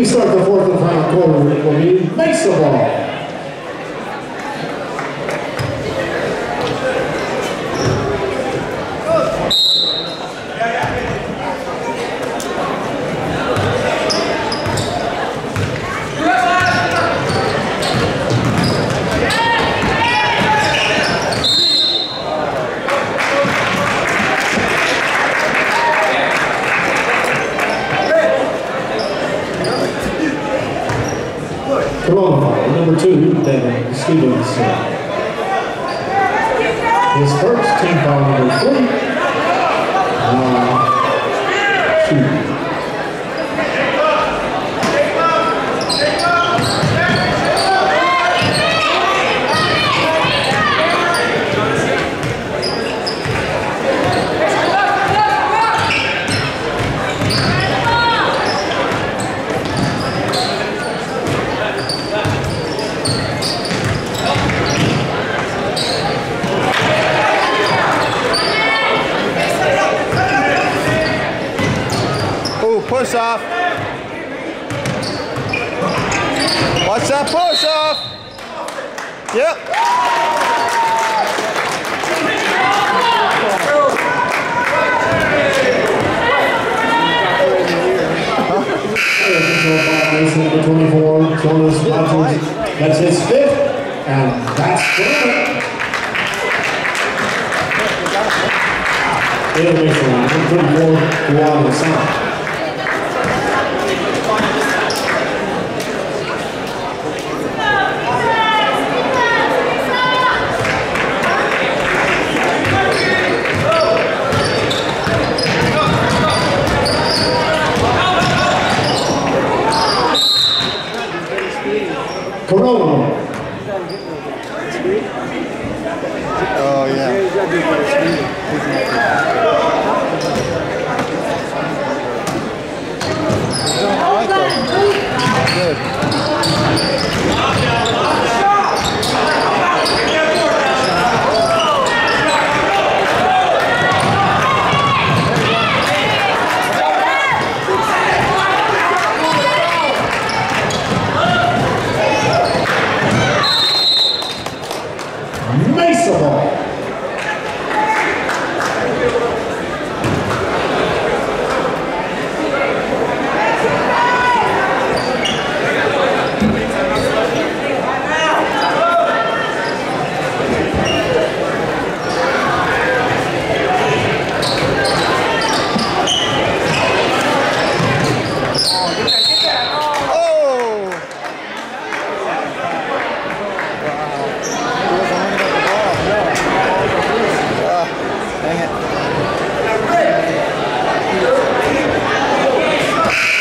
Kisztalt a Fortnite-nak korlóikon, így megszabad. Number two, Devin Stevens. His first team foul number three. Uh, two. Ooh, push off. Watch that push off. Yep. Number 24, Jonas. That's his fifth, and that's number 34, Juan Corona, Oh yeah. Mesa ball.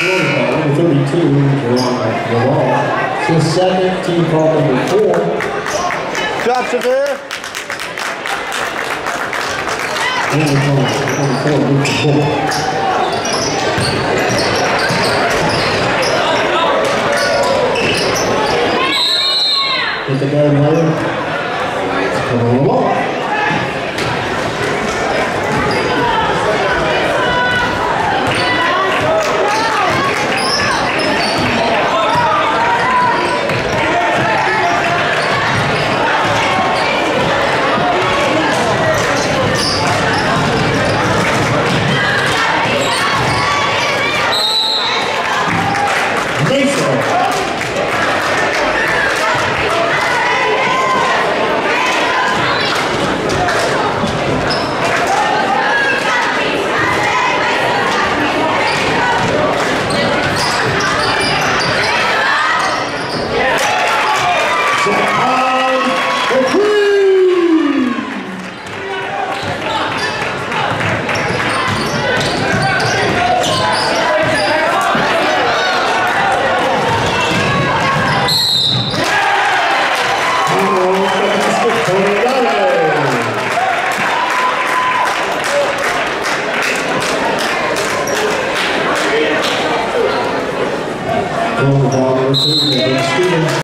Number 32, Juan Navarro. His second, team foul number four. Drop Severe. And number 24, Luke the guard later. Come on.